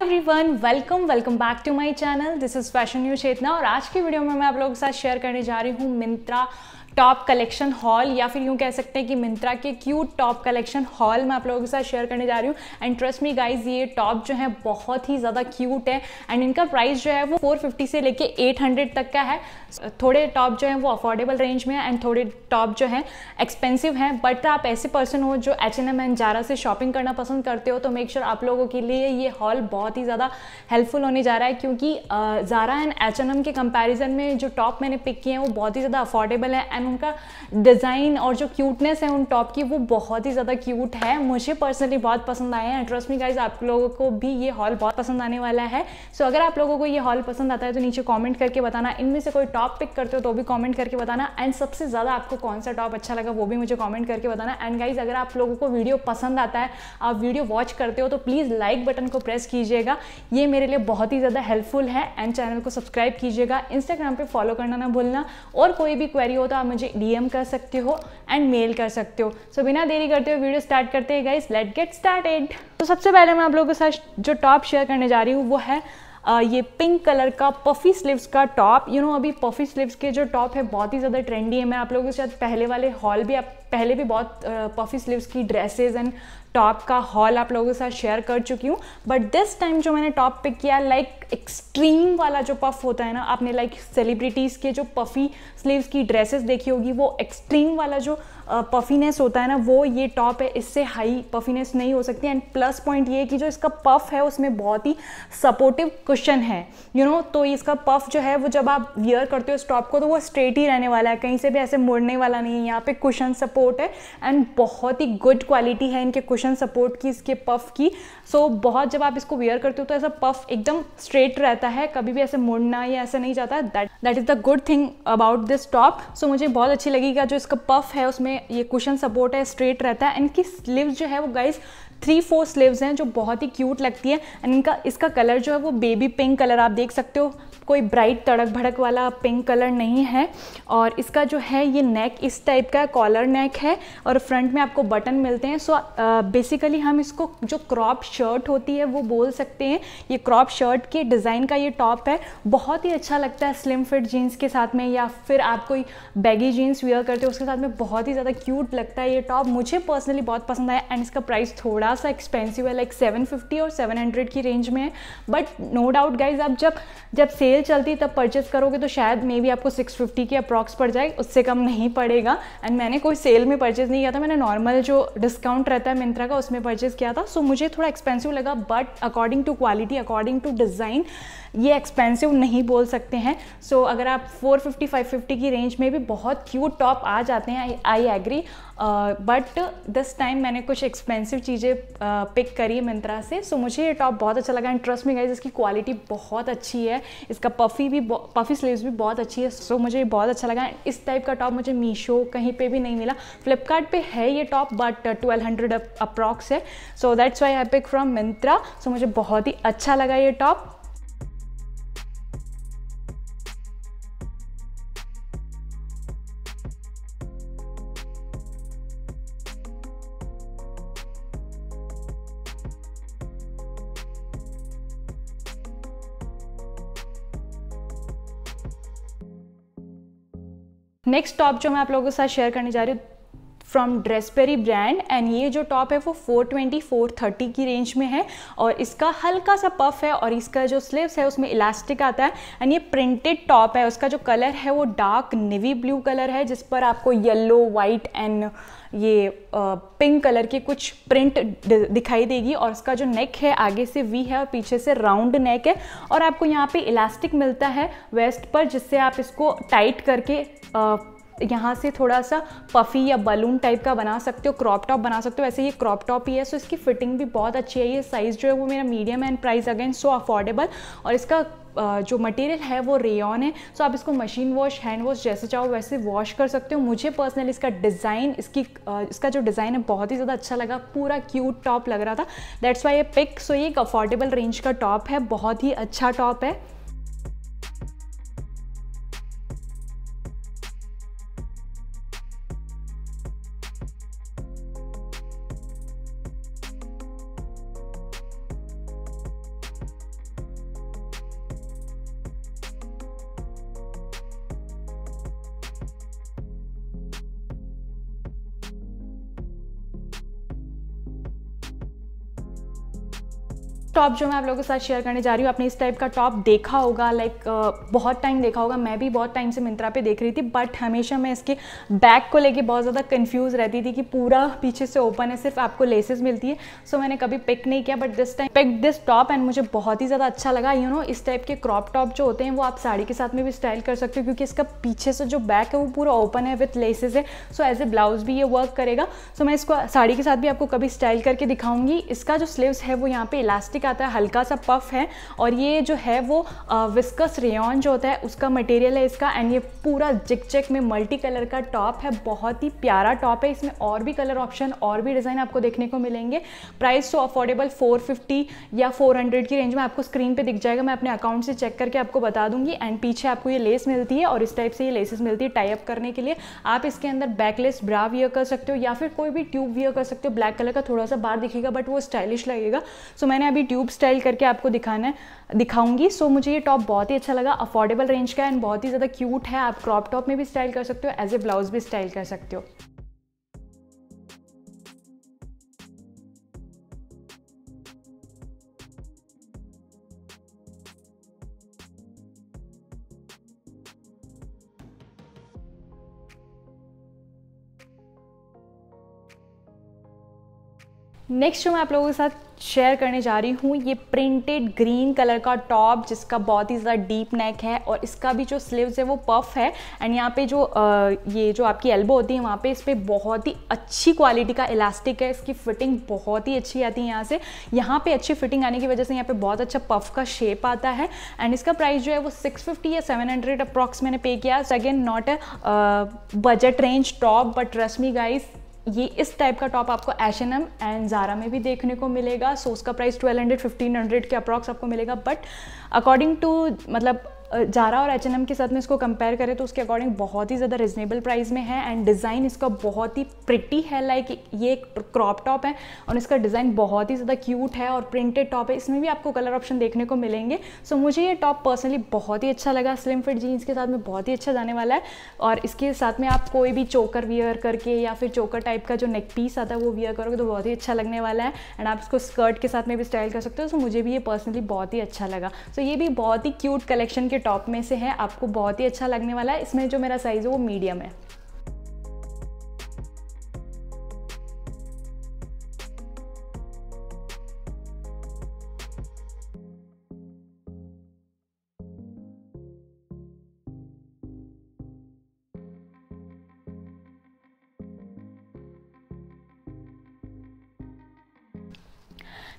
Everyone welcome welcome back to my channel this is fashion new Chetna और आज की video में मैं आप लोगों के साथ शेयर करने जा रही हूँ मिंत्रा टॉप कलेक्शन हॉल या फिर यूँ कह सकते हैं कि मिंत्रा के क्यूट टॉप कलेक्शन हॉल मैं आप लोगों के साथ शेयर करने जा रही हूँ। एंड ट्रस्ट मी गाइज़ ये टॉप जो है बहुत ही ज़्यादा क्यूट है। एंड इनका प्राइस जो है वो 450 से लेके 800 तक का है। थोड़े टॉप जो है वो अफोर्डेबल रेंज में है एंड थोड़े टॉप जो है एक्सपेंसिव हैं। बट आप ऐसे पर्सन हो जो H and M and Zara से शॉपिंग करना पसंद करते हो तो मेक श्योर sure आप लोगों के लिए ये हॉल बहुत ही ज़्यादा हेल्पफुल होने जा रहा है। क्योंकि Zara and H N M के कंपेरिजन में जो टॉप मैंने पिक किए हैं वो बहुत ही ज़्यादा अफोर्डेबल है। एंड उनका डिज़ाइन और जो क्यूटनेस है उन टॉप की वो बहुत ही ज़्यादा क्यूट है। मुझे पर्सनली बहुत पसंद आए हैं। ट्रस्ट मी गाइज़ आप लोगों को भी ये हॉल बहुत पसंद आने वाला है। सो so, अगर आप लोगों को ये हॉल पसंद आता है तो नीचे कॉमेंट करके बताना। इनमें से कोई टॉप पिक करते हो तो भी कॉमेंट करके बताना। एंड सबसे ज़्यादा आपको कौन सा टॉप अच्छा लगा वो भी मुझे कॉमेंट करके बताना। एंड गाइज़ अगर आप लोगों को वीडियो पसंद आता है आप वीडियो वॉच करते हो तो प्लीज़ लाइक बटन को प्रेस कीजिएगा। ये मेरे लिए बहुत ही ज़्यादा हेल्पफुल है। एंड चैनल को सब्सक्राइब कीजिएगा। इंस्टाग्राम पर फॉलो करना ना भूलना। और कोई भी क्वेरी हो तो आप मुझे डी कर सकते हो एंड मेल कर सकते हो। सो so, बिना देरी करते हुए वीडियो स्टार्ट करते हैं गाइस लेट गेट स्टार्टेड तो सबसे पहले मैं आप लोगों के साथ जो टॉप शेयर करने जा रही हूँ वो है Uh, ये पिंक कलर का पफी स्लीव्स का टॉप यू नो अभी पफी स्लीव्स के जो टॉप है बहुत ही ज़्यादा ट्रेंडी है। मैं आप लोगों के साथ पहले वाले हॉल भी आप पहले भी बहुत पफी स्लीव्स की ड्रेसेस एंड टॉप का हॉल आप लोगों के साथ शेयर कर चुकी हूँ. बट दिस टाइम जो मैंने टॉप पिक किया लाइक एक्सट्रीम वाला जो पफ होता है ना आपने लाइक सेलिब्रिटीज़ के जो पफी स्लीव्स की ड्रेसेस देखी होगी वो एक्सट्रीम वाला जो पफीनेस होता है ना वो ये टॉप है इससे हाई पफीनेस नहीं हो सकती. एंड प्लस पॉइंट ये कि जो इसका पफ है उसमें बहुत ही सपोर्टिव क्वेश्चन है. यू you नो know, तो इसका पफ जो है वो जब आप वियर करते हो इस टॉप को तो वो स्ट्रेट ही रहने वाला है. कहीं से भी ऐसे मुड़ने वाला नहीं है. यहाँ पे क्वेश्चन सपोर्ट है एंड बहुत ही गुड क्वालिटी है इनके कुशन सपोर्ट की इसके पफ की। सो so, बहुत जब आप इसको वेयर करते हो तो ऐसा पफ एकदम स्ट्रेट रहता है। कभी भी ऐसे मुड़ना या ऐसा नहीं जाता। That that is the good thing about this top so मुझे बहुत अच्छी लगेगा जो इसका पफ है उसमें ये कुशन सपोर्ट है स्ट्रेट रहता है। एंड इनकी स्लीव जो है वो गाइज़ थ्री फोर स्लीव्स हैं जो बहुत ही क्यूट लगती है। एंड इनका, इसका कलर जो है वो बेबी पिंक कलर आप देख सकते हो। कोई ब्राइट तड़क भड़क वाला पिंक कलर नहीं है। और इसका जो है, ये नेक इस टाइप का कॉलर नेक है। और फ्रंट में आपको बटन मिलते हैं। सो बेसिकली हम इसको जो क्रॉप शर्ट होती है, वो बोल सकते हैं। ये क्रॉप शर्ट के डिज़ाइन का ये टॉप है। बहुत ही अच्छा लगता है स्लिम फिट जीन्स के साथ में, या फिर आप कोई बैगी जीन्स वेयर करते हो, उसके साथ में बहुत ही ज़्यादा क्यूट लगता है ये टॉप मुझे पर्सनली बहुत पसंद आया। एंड इसका प्राइस थोड़ा सा एक्सपेंसिव है लाइक सेवन फिफ्टी और सेवन हंड्रेड की रेंज में है। बट नो डाउट गाइज़ आप जब जब सेल चलती तब परचेस करोगे तो शायद मे बी आपको 650 की अप्रॉक्स पड़ जाए उससे कम नहीं पड़ेगा। एंड मैंने कोई सेल में परचेज़ नहीं किया था मैंने नॉर्मल जो डिस्काउंट रहता है मिंत्रा का उसमें परचेज़ किया था। सो so, मुझे थोड़ा एक्सपेंसिव लगा but according to quality according to design ये एक्सपेंसिव नहीं बोल सकते हैं। सो so, अगर आप 450 550 की रेंज में भी बहुत क्यूट टॉप आ जाते हैं I agree but this time मैंने कुछ एक्सपेंसिव चीज़ें पिक करी मिंत्रा से। सो so, मुझे ये टॉप बहुत अच्छा लगा। एंड ट्रस्ट में गाइज़ इसकी क्वालिटी बहुत अच्छी है। इसका पफ़ी भी पफ़ी स्लीव्स भी बहुत अच्छी है। सो so, मुझे ये बहुत अच्छा लगा। इस टाइप का टॉप मुझे मीशो कहीं पे भी नहीं मिला। फ्लिपकार्ट है ये top but twelve hundred approx है। So that's why I pick from Myntra. So मुझे बहुत ही अच्छा लगा ये टॉप नेक्स्ट टॉप जो मैं आप लोगों के साथ शेयर करने जा रही हूँ फ्रॉम ड्रेसपेरी ब्रांड एंड ये जो टॉप है वो 420 430 की रेंज में है और इसका हल्का सा पफ है और इसका जो स्लीव्स है उसमें इलास्टिक आता है एंड ये प्रिंटेड टॉप है, उसका जो कलर है वो डार्क नेवी ब्लू कलर है जिस पर आपको येल्लो वाइट एंड ये पिंक कलर की कुछ प्रिंट दिखाई देगी और उसका जो नेक है आगे से वी है और पीछे से राउंड नेक है और आपको यहाँ पे इलास्टिक मिलता है वेस्ट पर जिससे आप इसको टाइट करके यहाँ से थोड़ा सा पफ़ी या बलून टाइप का बना सकते हो क्रॉप टॉप बना सकते हो, वैसे ये क्रॉप टॉप ही है सो इसकी फिटिंग भी बहुत अच्छी है। ये साइज़ जो है वो मेरा medium and price again so affordable और इसका जो मटेरियल है वो रेयन है सो आप इसको मशीन वॉश हैंड वॉश जैसे चाहो वैसे वॉश कर सकते हो। मुझे पर्सनली इसका डिज़ाइन इसकी इसका जो डिज़ाइन है बहुत ही ज़्यादा अच्छा लगा, पूरा क्यूट टॉप लग रहा था। दैट्स वाई ये पिक सो ये एक अफोर्डेबल रेंज का टॉप है, बहुत ही अच्छा टॉप है। टॉप जो मैं आप लोगों के साथ शेयर करने जा रही हूँ आपने इस टाइप का टॉप देखा होगा लाइक बहुत टाइम देखा होगा। मैं भी बहुत टाइम से मिंत्रा पे देख रही थी बट हमेशा मैं इसके बैक को लेके बहुत ज़्यादा कंफ्यूज रहती थी कि पूरा पीछे से ओपन है सिर्फ़ आपको लेसेस मिलती है। सो so, मैंने कभी पिक नहीं किया but this time pick this top and मुझे बहुत ही ज़्यादा अच्छा लगा। यू नो इस टाइप के क्रॉप टॉप जो होते हैं वो आप साड़ी के साथ में भी स्टाइल कर सकते हो क्योंकि इसका पीछे से जो बैक है वो पूरा ओपन है विथ लेसेस है। सो एज ए ब्लाउज भी ये वर्क करेगा। सो मैं इसको साड़ी के साथ भी आपको कभी स्टाइल करके दिखाऊँगी। इसका जो स्लीव्स है वो यहाँ पे इलास्टिक आता है हल्का सा पफ है और ये जो है वो विस्कस रेयन जो होता है उसका मटेरियल है इसका एंड ये पूरा जिक चेक में मल्टी कलर का टॉप है बहुत ही प्यारा टॉप है इसमें और भी कलर ऑप्शन और भी डिज़ाइन आपको देखने को मिलेंगे। प्राइस तो अफोर्डेबल 450 या 400 की रेंज में आपको स्क्रीन पे दिख जाएगा मैं अपने अकाउंट से चेक करके आपको बता दूँगी एंड पीछे आपको ये लेस मिलती है और इस टाइप से ये लेसेस मिलती है टाइप करने के लिए। आप इसके अंदर बैकलेस ब्रा वियर कर सकते हो या फिर कोई भी ट्यूब वियर कर सकते हो ब्लैक कलर का थोड़ा सा बाहर दिखेगा बट वो स्टाइलिश लगेगा। सो so, मैंने अभी ट्यूब स्टाइल करके आपको दिखाना है दिखाऊँगी। सो so, मुझे ये टॉप बहुत ही अच्छा लगा। अफोर्डेबल रेंज का एंड बहुत ही ज़्यादा क्यूट है। आप क्रॉप टॉप में भी स्टाइल कर सकते हो एज ए ब्लाउज भी स्टाइल कर सकते हो। नेक्स्ट जो मैं आप लोगों के साथ शेयर करने जा रही हूँ ये प्रिंटेड ग्रीन कलर का टॉप जिसका बहुत ही ज़्यादा डीप नेक है और इसका भी जो स्लीव्स है वो पफ है एंड यहाँ पे जो आ, ये जो आपकी एल्बो होती है वहाँ पे इस पर बहुत ही अच्छी क्वालिटी का इलास्टिक है इसकी फिटिंग बहुत ही अच्छी आती है यहाँ से। यहाँ पे अच्छी फिटिंग आने की वजह से यहाँ पे बहुत अच्छा पफ का शेप आता है एंड इसका प्राइस जो है वो सिक्स या सेवन हंड्रेड मैंने पे किया। Again not a budget range top but Rashmi guys ये इस टाइप का टॉप आपको H and M and Zara में भी देखने को मिलेगा। सो उसका price twelve hundred fifteen hundred के अप्रॉक्स आपको मिलेगा। बट अकॉर्डिंग टू मतलब जारा और एच एन एम के साथ में इसको कंपेयर करें तो उसके अकॉर्डिंग बहुत ही ज़्यादा रिजनेबल प्राइस में है एंड डिज़ाइन इसका बहुत ही प्रिटी है लाइक ये एक क्रॉप टॉप है और इसका डिज़ाइन बहुत ही ज़्यादा क्यूट है और प्रिंटेड टॉप है। इसमें भी आपको कलर ऑप्शन देखने को मिलेंगे। सो so, मुझे ये टॉप पर्सनली बहुत ही अच्छा लगा। स्लिम फिट जीन्स के साथ में बहुत ही अच्छा जाने वाला है और इसके साथ में आप कोई भी चोकर वियर करके या फिर चोकर टाइप का जो नेक पीस आता है वो वियर करोगे तो बहुत ही अच्छा लगने वाला है एंड आप इसको स्कर्ट के साथ में भी स्टाइल कर सकते हो। सो मुझे भी ये पर्सनली बहुत ही अच्छा लगा। सो ये भी बहुत ही क्यूट कलेक्शन के टॉप में से है, आपको बहुत ही अच्छा लगने वाला है। इसमें जो मेरा साइज़ है, वो मीडियम है।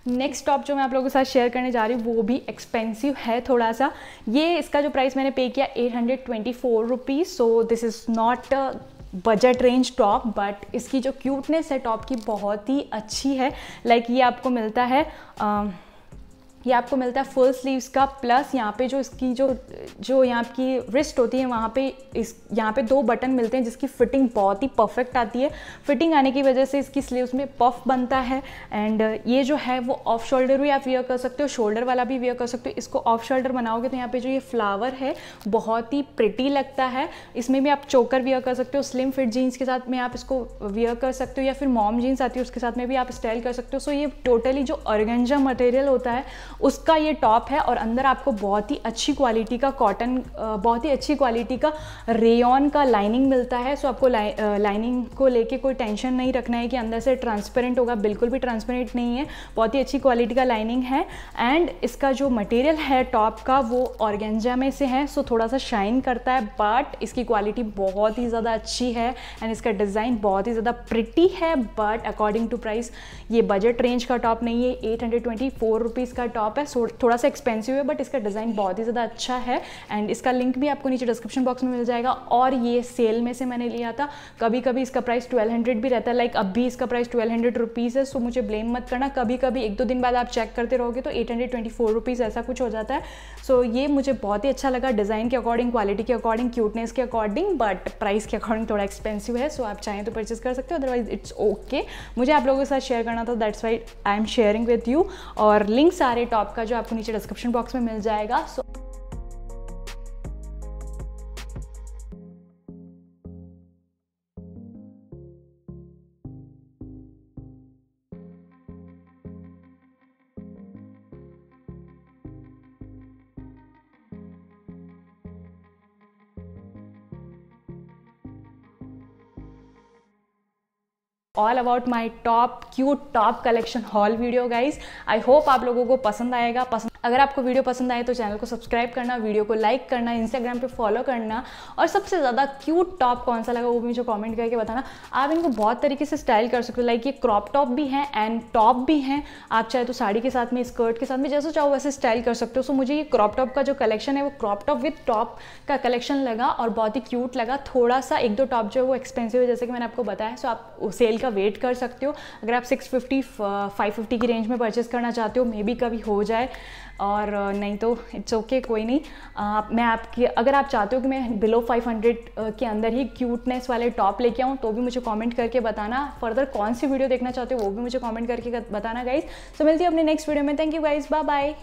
नेक्स्ट टॉप जो मैं आप लोगों के साथ शेयर करने जा रही हूँ वो भी एक्सपेंसिव है थोड़ा सा ये इसका जो प्राइस मैंने पे किया eight hundred twenty four rupees so this is not budget range top but इसकी जो क्यूटनेस है टॉप की बहुत ही अच्छी है। लाइक like ये आपको मिलता है uh, ये आपको मिलता है फुल स्लीव्स का प्लस यहाँ पे जो इसकी जो जो यहाँ की रिस्ट होती है, वहाँ पे इस, यहाँ पे दो बटन मिलते हैं जिसकी फिटिंग बहुत ही परफेक्ट आती है। फिटिंग आने की वजह से इसकी स्लीव्स में पफ बनता है एंड ये जो है वो ऑफ़ शोल्डर भी आप वेयर कर सकते हो शोल्डर वाला भी वियर कर सकते हो। इसको ऑफ़ शोल्डर बनाओगे तो यहाँ पे जो ये फ्लावर है, बहुत ही प्रिटी लगता है। इसमें भी आप चोकर वियर कर सकते हो स्लिम फिट जीन्स के साथ में आप इसको वियर कर सकते हो या फिर मॉम जीन्स आती है, उसके साथ में भी आप स्टाइल कर सकते हो। सो ये टोटली जो ऑर्गेंजा मटेरियल होता है उसका ये टॉप है और अंदर आपको बहुत ही अच्छी क्वालिटी का कॉटन बहुत ही अच्छी क्वालिटी का रेयन का लाइनिंग मिलता है। सो आपको लाइ, लाइनिंग को लेके कोई टेंशन नहीं रखना है कि अंदर से ट्रांसपेरेंट होगा। बिल्कुल भी ट्रांसपेरेंट नहीं है। बहुत ही अच्छी क्वालिटी का लाइनिंग है। एंड इसका जो मटेरियल है टॉप का वो ऑर्गेंजा में से है। सो थोड़ा सा शाइन करता है बट इसकी क्वालिटी बहुत ही ज़्यादा अच्छी है। एंड इसका डिज़ाइन बहुत ही ज़्यादा प्रिटी है बट अकॉर्डिंग टू प्राइस ये बजट रेंज का टॉप नहीं है। Eight hundred twenty four rupees का टॉप है थोड़ा सा एक्सपेंसिव है बट इसका डिज़ाइन बहुत ही ज़्यादा अच्छा है एंड इसका लिंक भी आपको नीचे डिस्क्रिप्शन बॉक्स में मिल जाएगा और ये सेल में से मैंने लिया था। कभी कभी इसका प्राइस ट्वेल्व हंड्रेड भी रहता है लाइक अभी इसका प्राइस ट्वेल्व हंड्रेड रुपीज़ है सो मुझे ब्लेम मत करना। कभी कभी एक दो दिन बाद आप चेक करते रहोगे तो eight hundred twenty four rupees ऐसा कुछ हो जाता है। सो ये मुझे बहुत ही अच्छा लगा डिज़ाइन के अकॉर्डिंग क्वालिटी के अकॉर्डिंग क्यूटनेस के अकॉर्डिंग बट प्राइस के अकॉर्डिंग थोड़ा एक्सपेंसिव है सो आप चाहें तो परचेज कर सकते हो अदरवाइज़ इट्स ओके मुझे आप लोगों के साथ शेयर करना था that's why I am sharing with you और लिंक सारे टॉप का जो आपको नीचे डिस्क्रिप्शन बॉक्स में मिल जाएगा। So all about my top cute top collection whole video guys I hope आप लोगों को पसंद आएगा, पसंद अगर आपको वीडियो पसंद आए तो चैनल को सब्सक्राइब करना, वीडियो को लाइक करना इंस्टाग्राम पे फॉलो करना और सबसे ज़्यादा क्यूट टॉप कौन सा लगा वो भी मुझे कमेंट करके बताना। आप इनको बहुत तरीके से स्टाइल कर सकते हो लाइक ये क्रॉप टॉप भी हैं एंड टॉप भी हैं। आप चाहे तो साड़ी के साथ में स्कर्ट के साथ में, जैसे चाहो वैसे स्टाइल कर सकते हो। सो मुझे ये क्रॉप टॉप का जो कलेक्शन है, वो क्रॉप टॉप विथ टॉप का कलेक्शन लगा और बहुत ही क्यूट लगा। थोड़ा सा एक दो टॉप जो है वो एक्सपेंसिव है, जैसे कि मैंने आपको बताया। सो आप सेल का वेट कर सकते हो। अगर आप सिक्स फिफ्टी फाइव फिफ्टी की रेंज में परचेस करना चाहते हो मे बी कभी हो जाए। और नहीं तो इट्स ओके okay, कोई नहीं। आ, मैं आपकी अगर आप चाहते हो कि मैं बिलो 500 के अंदर ही क्यूटनेस वाले टॉप लेके आऊँ तो भी मुझे कमेंट करके बताना। फर्दर कौन सी वीडियो देखना चाहते हो वो भी मुझे कमेंट करके बताना गाइज़ सो मिलती है अपने नेक्स्ट वीडियो में। Thank you guys bye bye